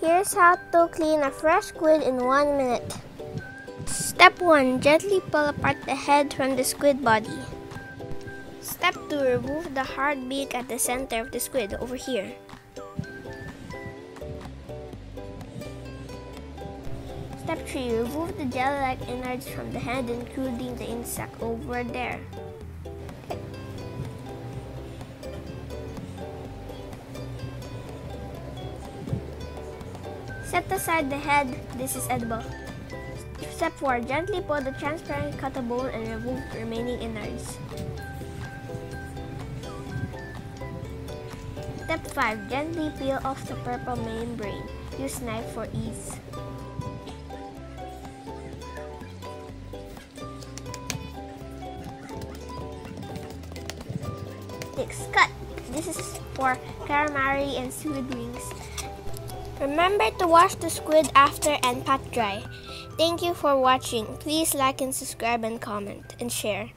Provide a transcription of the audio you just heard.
Here's how to clean a fresh squid in one minute. Step 1. Gently pull apart the head from the squid body. Step 2. Remove the hard beak at the center of the squid over here. Step 3. Remove the jelly-like innards from the head including the ink sac over there. Set aside the head, this is edible. Step 4. Gently pull the transparent bone and remove remaining innards. Step 5. Gently peel off the purple membrane. Use knife for ease. Next, cut. This is for calamari and squid wings. Remember to wash the squid after and pat dry. Thank you for watching. Please like and subscribe and comment and share.